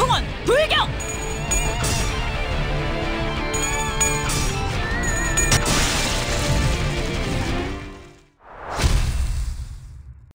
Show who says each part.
Speaker 1: 총원 불격!